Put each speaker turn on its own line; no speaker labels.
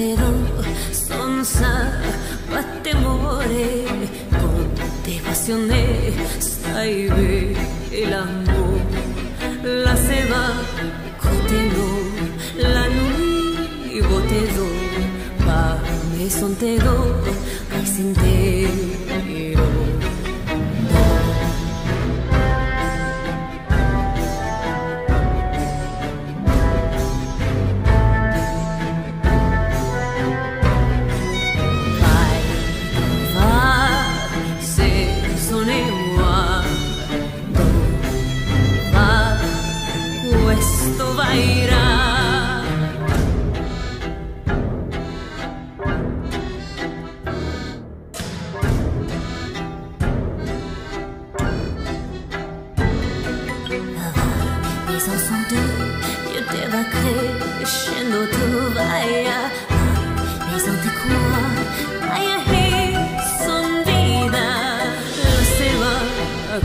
Ero sonsa battemore Contemplazione stai ve l'amore La seba cotelo La lui botedo Pa me son tedo Ai sentero donnez-moi ma questo vaira va irà Les enfants de à